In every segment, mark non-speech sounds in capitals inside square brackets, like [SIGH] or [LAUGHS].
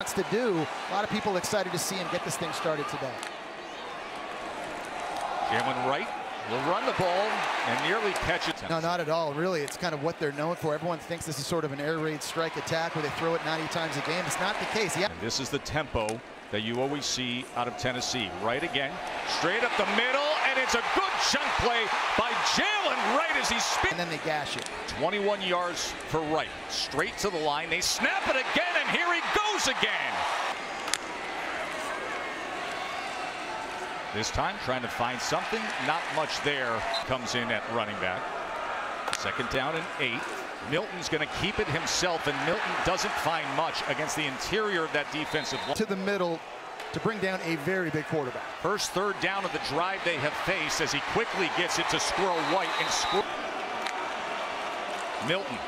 wants to do. A lot of people excited to see him get this thing started today. Jaylen Wright will run the ball and nearly catch it. No, not at all. Really, it's kind of what they're known for. Everyone thinks this is sort of an air raid strike attack where they throw it 90 times a game. It's not the case. Yeah. And this is the tempo that you always see out of Tennessee. Right again, straight up the middle, and it's a good chunk play by Jaylen Wright as he spins. And then they gash it. 21 yards for Wright. Straight to the line. They snap it again, and here he goes again. This time trying to find something. Not much there. Comes in at running back. Second down and eight. Milton's going to keep it himself, and Milton doesn't find much against the interior of that defensive line. To the middle to bring down a very big quarterback. First third down of the drive they have faced as he quickly gets it to Squirrel White and Squirrel. Milton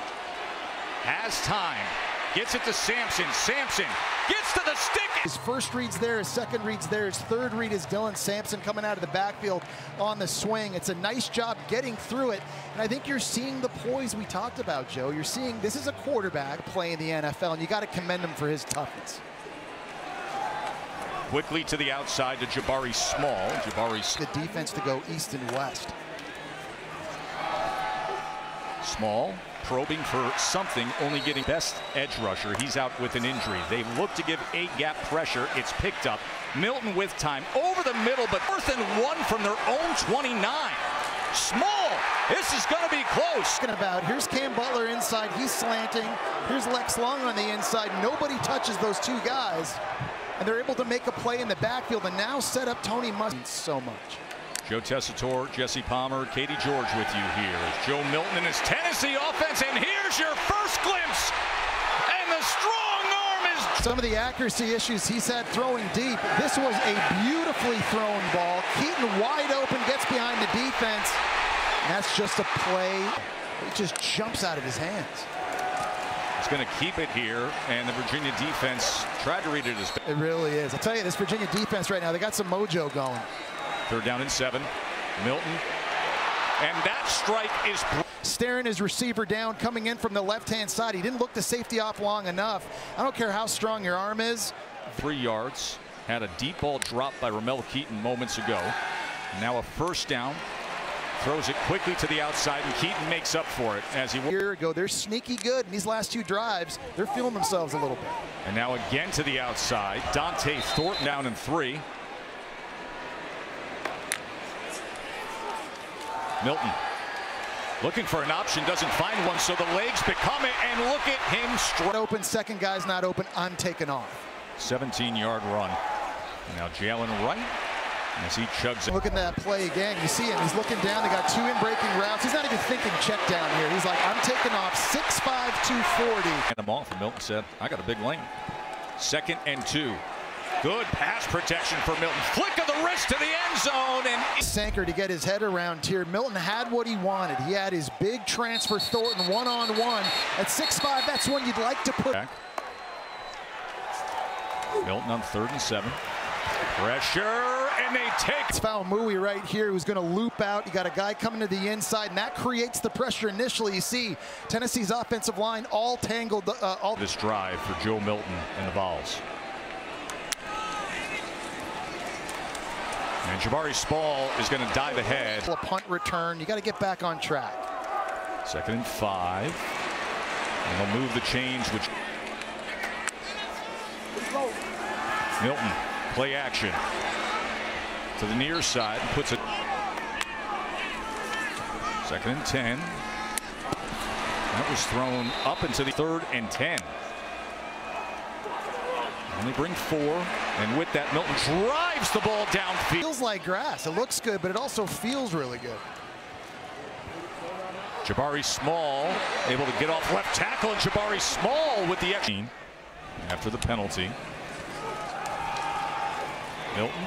has time, gets it to Sampson. Sampson gets to the stick. His first read's there, his second read's there, his third read is Dylan Sampson coming out of the backfield on the swing. It's a nice job getting through it, and I think you're seeing the poise we talked about, Joe. You're seeing this is a quarterback playing the NFL, and you got to commend him for his toughness. Quickly to the outside to Jabari Small. Jabari the defense to go east and west. Small probing for something, only getting best edge rusher. He's out with an injury. They look to give eight gap pressure. It's picked up. Milton with time over the middle, but fourth and one from their own 29. Small. This is going to be close. About here's Cam Butler inside. He's slanting. Here's Lex Long on the inside. Nobody touches those two guys, and they're able to make a play in the backfield and now set up Tony Must so much. Joe Tessitore, Jesse Palmer, Katie George with you here. As Joe Milton and his Tennessee offense, and here's your first glimpse. And the strong arm is... Some of the accuracy issues he's had throwing deep. This was a beautifully thrown ball. Keyton wide open, gets behind the defense. And that's just a play. It just jumps out of his hands. He's going to keep it here, and the Virginia defense tried to read it as... It really is. I'll tell you, this Virginia defense right now, they got some mojo going. Third down and seven. Milton. And that strike is staring his receiver down coming in from the left-hand side. He didn't look the safety off long enough. I don't care how strong your arm is. Three yards. Had a deep ball dropped by Ramel Keyton moments ago. Now a first down. Throws it quickly to the outside, and Keyton makes up for it as he. Year ago, they're sneaky good in these last two drives. They're feeling themselves a little bit. And now again to the outside. Dont'e Thornton down in three. Milton looking for an option, doesn't find one, so the legs become it, and look at him straight open. Second guy's not open. I'm taking off. 17-yard run. Now Jaylen Wright as he chugs it. Look at that play again. You see him. He's looking down. They got two in-breaking routes. He's not even thinking check down here. He's like, I'm taking off 6'5", 240. And him off, Milton said, I got a big lane. Second and two. Good pass protection for Milton. Flick of the wrist to the end zone. and Sanker to get his head around here. Milton had what he wanted. He had his big transfer Thornton one-on-one. -on -one. At 6'5", that's one you'd like to put. Back. Milton on third and seven. Pressure, and they take. It's Faumui right here who's going to loop out. You got a guy coming to the inside, and that creates the pressure initially. You see Tennessee's offensive line all tangled. Uh, all this drive for Joe Milton and the Vols. And Jabari Small is going to dive ahead. A punt return. You got to get back on track. Second and five. And they'll move the change, which Milton, play action to the near side and puts it. Second and 10. That was thrown up into the third and 10. Only bring four. And with that, Milton drives the ball downfield. Feels like grass. It looks good, but it also feels really good. Jabari Small able to get off left tackle, and Jabari Small with the action after the penalty. Milton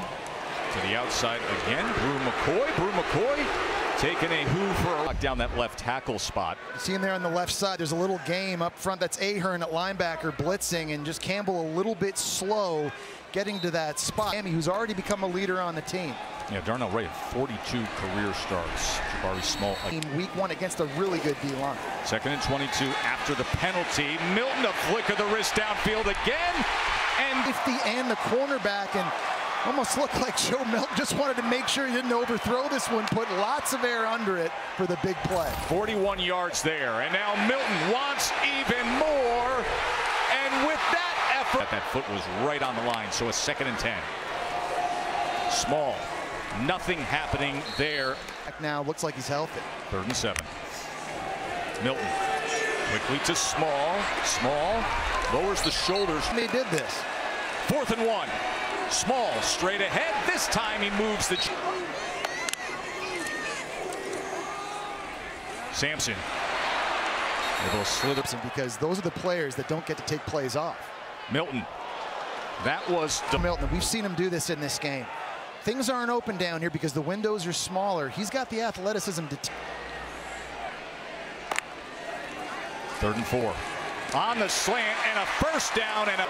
to the outside again. Bru McCoy. Bru McCoy taking a who for a down that left tackle spot. You see him there on the left side. There's a little game up front. That's Ahern at linebacker blitzing, and just Campbell a little bit slow getting to that spot. Amy, who's already become a leader on the team. Yeah, Darnell Wright, 42 career starts. Jabari Small. In week one against a really good D-line. Second and 22 after the penalty. Milton, a flick of the wrist downfield again. safety and the cornerback, and almost looked like Joe Milton just wanted to make sure he didn't overthrow this one, put lots of air under it for the big play. 41 yards there, and now Milton wants even more, and with that effort, that foot was right on the line, so a second and 10. Small, nothing happening there. Now looks like he's healthy. Third and seven. Milton quickly to Small. Small lowers the shoulders. They did this. Fourth and one. Small straight ahead. This time he moves the. Sampson. Able to slither. Because those are the players that don't get to take plays off. Milton. That was the Milton. We've seen him do this in this game. Things aren't open down here because the windows are smaller. He's got the athleticism to. Third and four. On the slant and a first down and a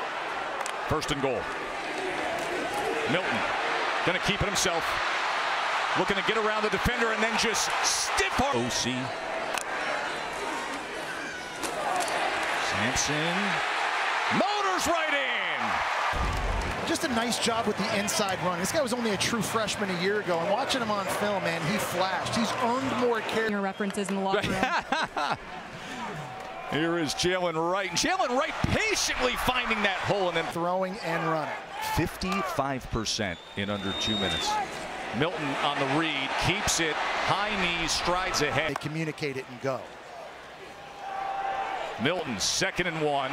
first and goal. Milton going to keep it himself. Looking to get around the defender and then just stiff arm. OC. Sampson. Motors right in. Just a nice job with the inside run. This guy was only a true freshman a year ago, and watching him on film, man, he flashed. He's earned more care. Your references in the locker room. [LAUGHS] Here is Jaylen Wright. Jaylen Wright patiently finding that hole and then throwing and running. 55% in under two minutes. Milton on the read, keeps it, high knees, strides ahead. They communicate it and go. Milton, second and one.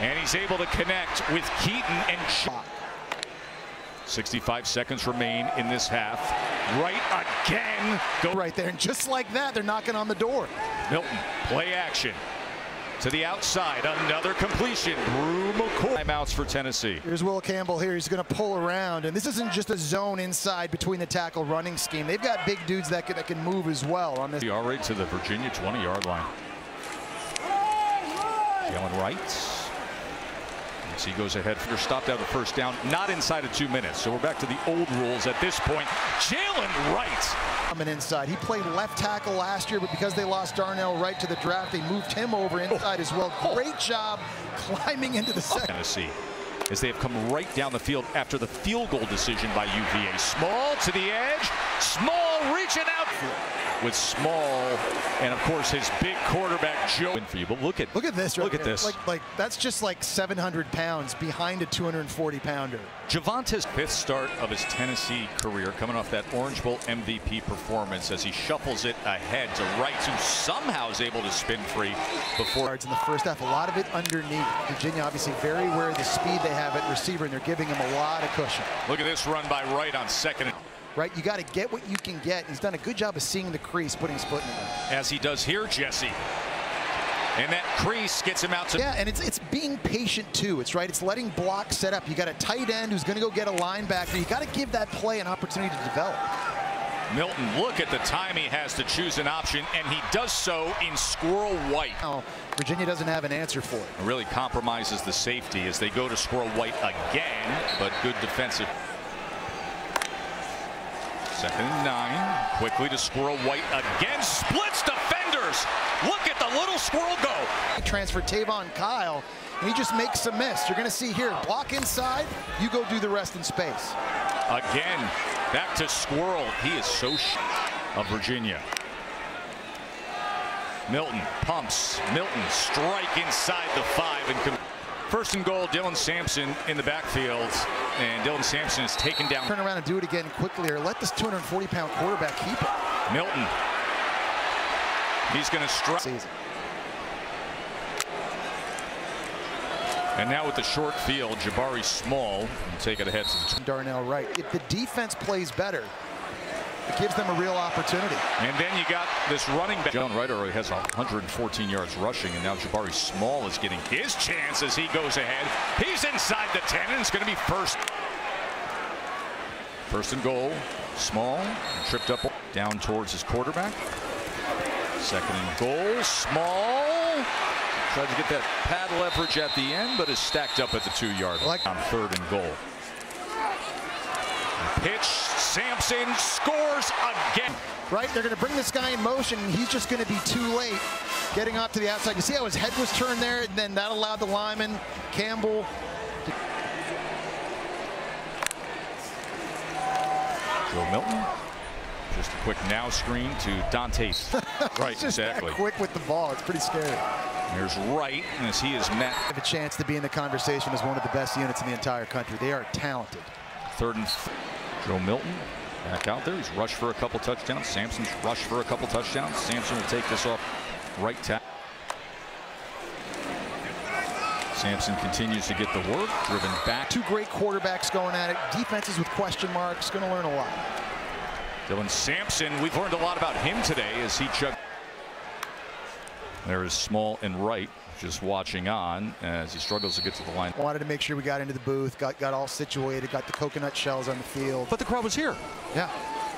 And he's able to connect with Keyton and 65 seconds remain in this half. Right again. Go right there. And just like that, they're knocking on the door. Milton, play action. To the outside, another completion. Bru McCoy. Timeouts for Tennessee. Here's Will Campbell here. He's going to pull around. And this isn't just a zone inside between the tackle running scheme. They've got big dudes that can, that can move as well on this. Already to the Virginia 20-yard line. Jaylen Wright. As he goes ahead, for stopped out the first down, not inside of two minutes. So we're back to the old rules at this point. Jaylen Wright. Coming inside. He played left tackle last year, but because they lost Darnell Wright to the draft, they moved him over oh. inside as well. Oh. Great job climbing into the second. Tennessee as they have come right down the field after the field goal decision by UVA. Small to the edge. Small reaching out with Small and of course his big quarterback Joe for you. But look at look at this. Right look here. at this. Like like that's just like 700 pounds behind a 240 pounder. Javonte's fifth start of his Tennessee career, coming off that Orange Bowl MVP performance as he shuffles it ahead to Wright, who somehow is able to spin free before. In the first half, a lot of it underneath. Virginia obviously very aware of the speed they have at receiver, and they're giving him a lot of cushion. Look at this run by Wright on second. Right, you got to get what you can get. He's done a good job of seeing the crease, putting his foot in. As he does here, Jesse. And that crease gets him out to. Yeah, and it's it's being patient too. It's right. It's letting blocks set up. You got a tight end who's going to go get a linebacker. You got to give that play an opportunity to develop. Milton, look at the time he has to choose an option, and he does so in squirrel white. Oh, Virginia doesn't have an answer for it. it really compromises the safety as they go to squirrel white again, but good defensive. Second and nine. Quickly to Squirrel White again. Splits defenders. Look at the little squirrel go. Transfer Tavon Kyle, and he just makes a miss. You're going to see here, block inside. You go do the rest in space. Again, back to Squirrel. He is so of Virginia. Milton pumps. Milton strike inside the five and. First and goal, Dylan Sampson in the backfield, and Dylan Sampson is taken down. Turn around and do it again quickly, or let this 240-pound quarterback keep it. Milton. He's going to strike. And now with the short field, Jabari Small take it ahead to Darnell Wright. If the defense plays better, it gives them a real opportunity. And then you got this running back. John Wright already has 114 yards rushing, and now Jabari Small is getting his chance as he goes ahead. He's inside the 10, and it's going to be first. First and goal. Small tripped up down towards his quarterback. Second and goal. Small tried to get that pad leverage at the end, but is stacked up at the two-yard line on third and goal. Pitch, Sampson scores again. Right, they're going to bring this guy in motion. He's just going to be too late getting off to the outside. You see how his head was turned there, and then that allowed the lineman, Campbell, Joe Milton. Just a quick now screen to Dantes. [LAUGHS] right, exactly. Quick with the ball. It's pretty scary. Here's Wright as he is met. Have a chance to be in the conversation as one of the best units in the entire country. They are talented. Third and th Joe Milton back out there. He's rushed for a couple touchdowns. Sampson's rushed for a couple touchdowns. Sampson will take this off right tackle. Sampson continues to get the work, driven back. Two great quarterbacks going at it. Defenses with question marks. Going to learn a lot. Dylan Sampson, we've learned a lot about him today as he chugged. There is Small and Wright just watching on as he struggles to get to the line. Wanted to make sure we got into the booth, got, got all situated, got the coconut shells on the field. But the crowd was here. Yeah.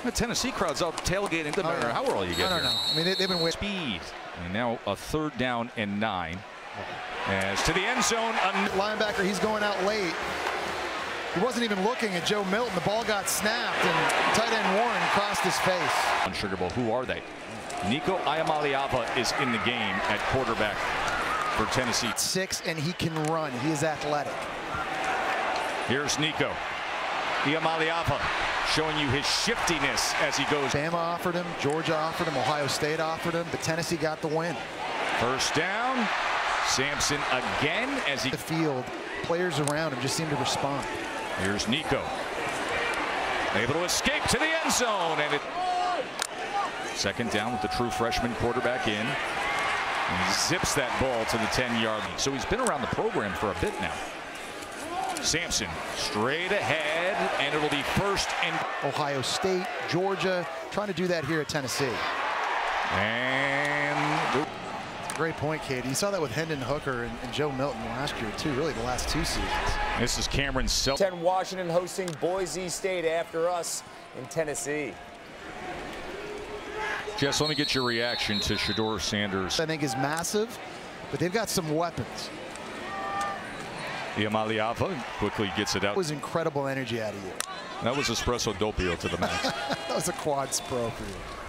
The Tennessee crowd's out tailgating. Doesn't Oh, matter how early you get I don't here. know. I mean, they, they've been waiting. Speed. And now a third down and nine. Oh. As to the end zone. Linebacker, he's going out late. He wasn't even looking at Joe Milton. The ball got snapped, and tight end Warren crossed his face. on Sugar Bowl. Who are they? Nico Iamaleava is in the game at quarterback for Tennessee. Six, and he can run. He is athletic. Here's Nico. Iamaleava showing you his shiftiness as he goes. Bama offered him, Georgia offered him, Ohio State offered him, but Tennessee got the win. First down. Sampson again as he. The field, players around him just seem to respond. Here's Nico. Able to escape to the end zone. And it. Second down with the true freshman quarterback in. And he zips that ball to the 10 yard line. So he's been around the program for a bit now. Sampson straight ahead, and it'll be first and. Ohio State, Georgia, trying to do that here at Tennessee. And Great point, Katie. You saw that with Hendon Hooker and, and Joe Milton last year, too, really the last two seasons. this is Cameron Self. 10 Washington hosting Boise State after us in Tennessee. Jess, let me get your reaction to Shedeur Sanders. I think is massive, but they've got some weapons. Iamaleava quickly gets it out. That was incredible energy out of you. That was espresso doppio to the max. [LAUGHS] That was a quad spro for you.